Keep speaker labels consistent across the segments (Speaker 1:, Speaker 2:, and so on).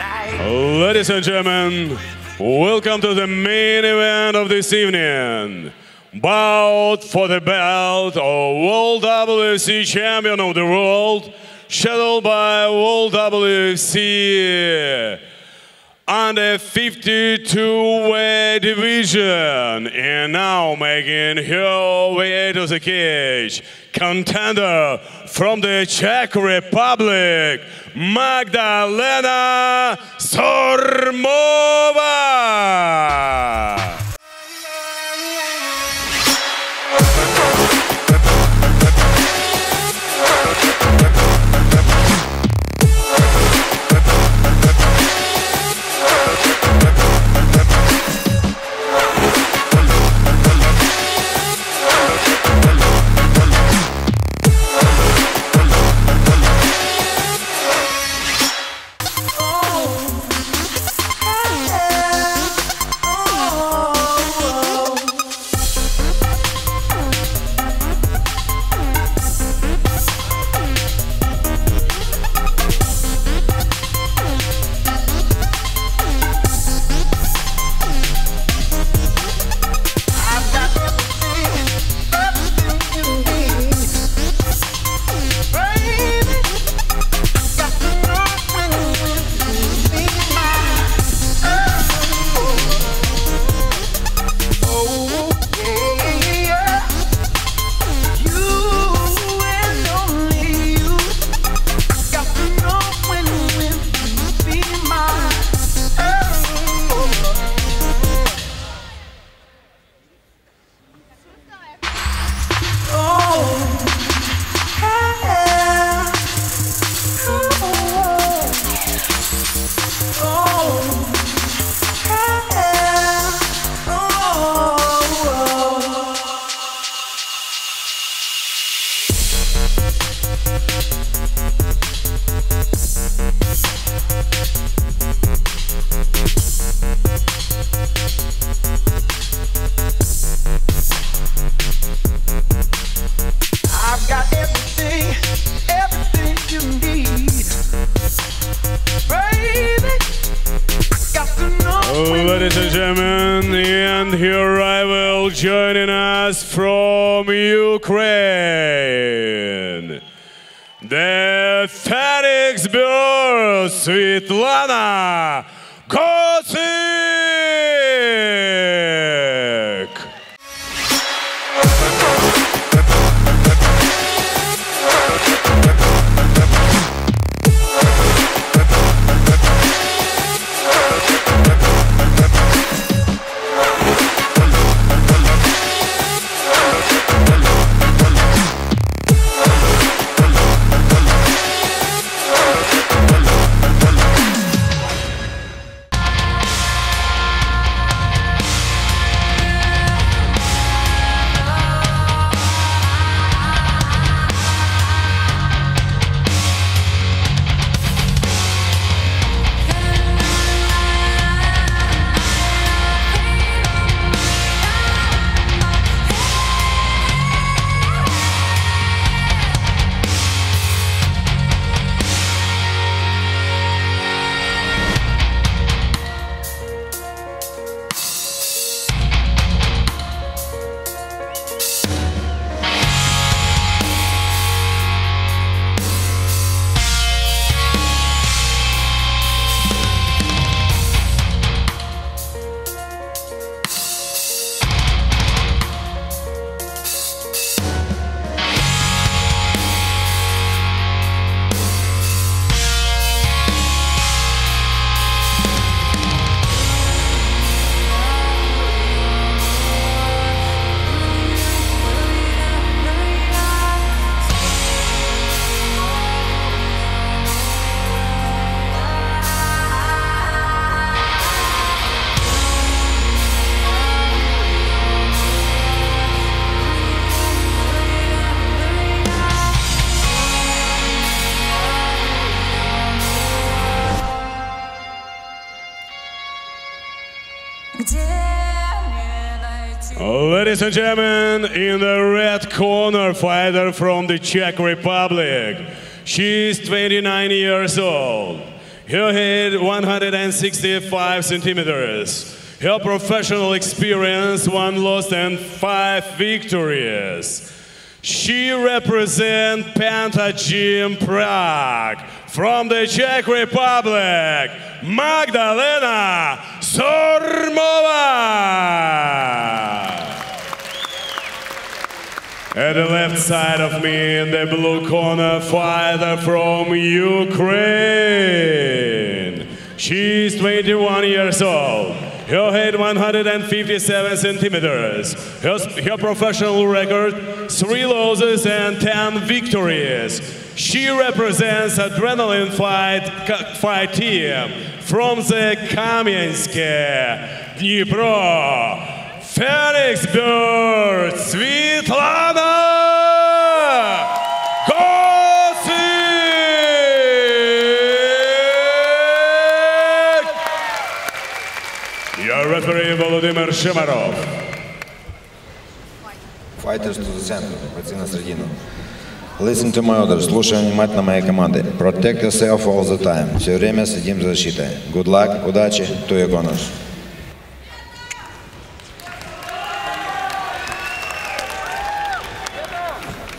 Speaker 1: Ladies and gentlemen, welcome to the main event of this evening. Bout for the belt of World WFC Champion of the World, shadowed by World WFC under 52 weight division. And now making her way to the cage, contender from the Czech Republic, Magdalena Sormova. And gentlemen, and here arrival joining us from Ukraine. The FedEx Bureau, Svetlana Kozik. Ladies and gentlemen, in the red corner, fighter from the Czech Republic. She's 29 years old. Her height 165 centimeters. Her professional experience, one loss and five victories. She represents Penta Gym Prague from the Czech Republic, Magdalena Sormova. At the left side of me, in the blue corner, fighter from Ukraine. She's 21 years old. Her height 157 centimeters. Her, her professional record, three losses and 10 victories. She represents Adrenaline Fight, fight Team from the Kamensky, Dnipro. Felix Bird, Svetlana referee Volodymyr Shemarov.
Speaker 2: Fighters to the center, бойцы на середину. Listen to my orders, слушай внимательно мои команды. Protect yourself all the time. Все время следим за защитой. Good luck, удачи, to your corners.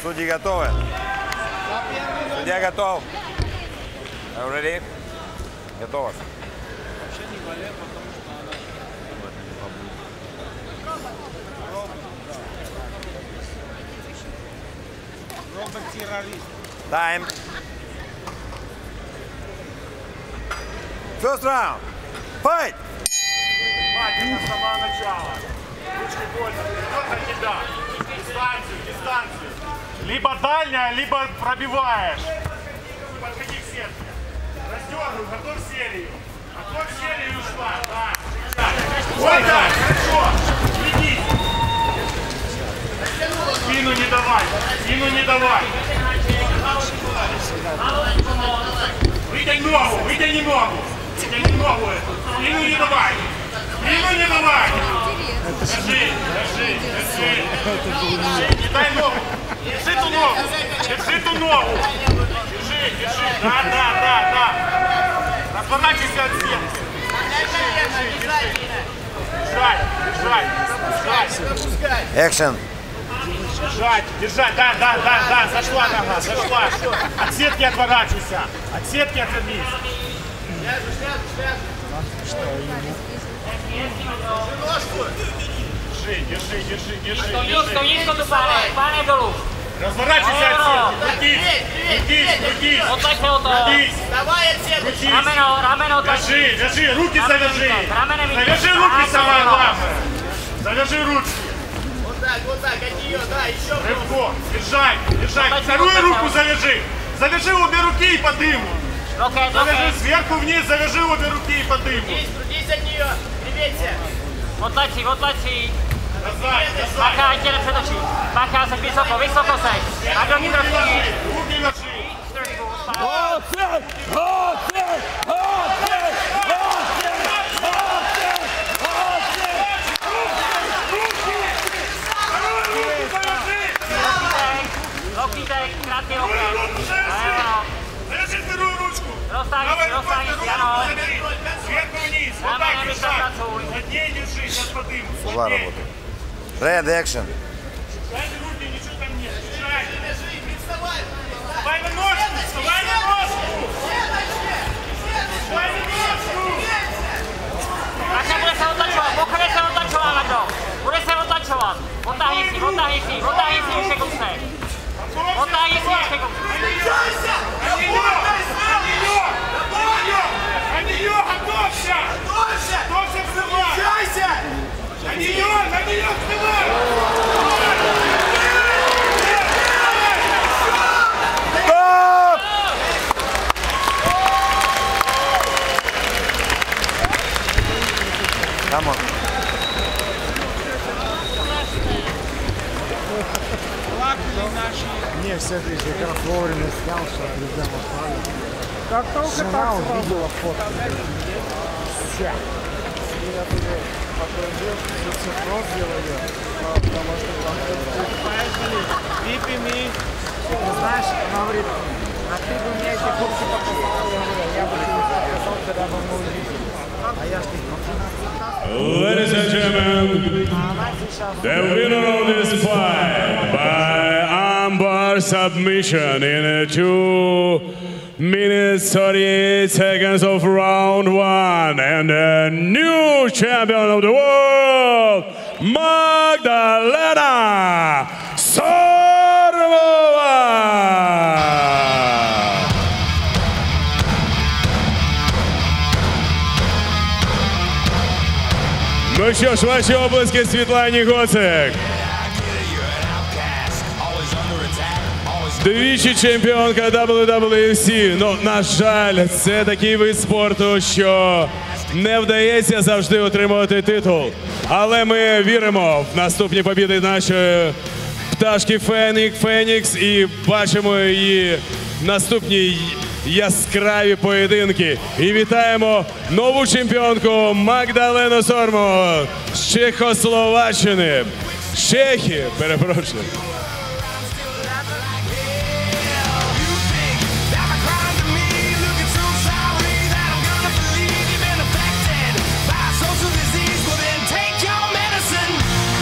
Speaker 3: Судьи готовы? Судья готов? Ready? Готово. Time. First round. Fight!
Speaker 4: Внимательно с самого начала. Ручки больно. Вперед на тебя. Дистанцию, дистанцию. Либо дальняя, либо пробиваешь. Не подходи к сетке. Раздергивай, готовь серию. Готовь серию и ушла. Да. Вот так, хорошо. Спину не давай. Спину не давай. Вытяни ногу, вытяни ногу. Вытяни ногу эту. Спину не давай. Спину не давай. Держи, держи, держи. Не дай ногу. Держи ту ногу. Держи ту ногу. Держи, держи. Да, да, да, да. Разворачивайся от стенки. Держать, держать, держать.
Speaker 3: Action.
Speaker 4: Держать, держать, да, да, да, да, зашла нога, зашла. От сетки отворачивайся, от сетки отвернись. Держи, держи, держи, держи, держи. Разворачивайся от сетки, крутись, крутись, крутись.
Speaker 5: Rameno, rameno, tak.
Speaker 4: Держи, держи, руки завяжи. Завяжи руки, самое главное. Завяжи руки.
Speaker 6: Вот так, вот так, от нее, да, еще.
Speaker 4: Рывком. Держать, держать.
Speaker 5: Давайте
Speaker 4: Вторую
Speaker 5: вот
Speaker 4: руку
Speaker 5: вот.
Speaker 4: завяжи. Завяжи обе руки и по дыму.
Speaker 5: Roket,
Speaker 4: Завяжи
Speaker 5: roket.
Speaker 4: сверху вниз, завяжи обе руки и по дыму.
Speaker 6: Крутись, крутись от нее. Приветься.
Speaker 5: Odtaď si, odtaď si.
Speaker 4: Назад, назад.
Speaker 5: Bacha, ať tě nepřetočí. Bacha, seď vysoko, vysoko seď. A do ní trošku.
Speaker 4: Руки на шею.
Speaker 5: Lokítek, krátký
Speaker 4: Вторую
Speaker 5: loket.
Speaker 4: руку завяжи.
Speaker 5: Ano,
Speaker 4: Завяжи вторую ручку.
Speaker 5: Roztáhni
Speaker 4: Давай
Speaker 5: si,
Speaker 4: рукой
Speaker 5: roztáhni si,
Speaker 4: вторую
Speaker 5: ano.
Speaker 4: руку забери. Сверху вниз. Вот
Speaker 5: Раменами
Speaker 4: так держать.
Speaker 5: зафрацуй.
Speaker 4: Плотнее держи, сейчас по дыму.
Speaker 2: Фула
Speaker 4: Плотнее.
Speaker 2: работает.
Speaker 3: Red action.
Speaker 4: Дайте руки, ничего там нет. Держай. Вставай на ножку, вставай на ножку. Вставай на ножку.
Speaker 5: Bacha, bude se otačovat, bude se otačovat, Magdo. Bude se otačovat. Otáhni si, otáhni si, otáhni si ještě kousek. Otáhni si ještě kousek.
Speaker 4: На нее! На нее! На нее! Готовься! Готовься вставай! На нее! На нее вставай!
Speaker 3: Come on.
Speaker 7: Не, все ближе, как вовремя снял, чтобы друзья попали. Как только Жена увидела фото. Вся. Я тебе покажу, что цифров сделали, а, потому что там поехали, выпей ми. Ты знаешь, она говорит, а ты бы мне эти курсы показал, я говорю, я бы тебе сказал, когда бы мы увидели. А я ж не
Speaker 1: Ladies and gentlemen,
Speaker 7: Она сейчас
Speaker 1: the winner of this fight by armbar submission in a two minutes 38 seconds of round one and the new champion of the world, Magdalena Sormova. Ну що ж, ваші обласки Світлані Гоцик. Двічі чемпіонка WWC. Ну, на жаль, це такий вид спорту, що не вдається завжди отримувати титул. Але ми віримо в наступні побіди нашої пташки Фенік, Фенікс і бачимо її наступні яскраві поєдинки. І вітаємо нову чемпіонку Магдалену Сорму з Чехословаччини. Чехії, перепрошую.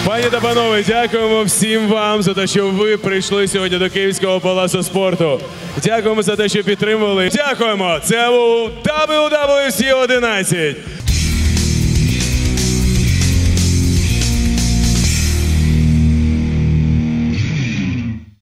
Speaker 1: Пані та панове, дякуємо всім вам за те, що ви прийшли сьогодні до Київського палацу спорту. Дякуємо за те, що підтримували. Дякуємо. Це був WWC 11.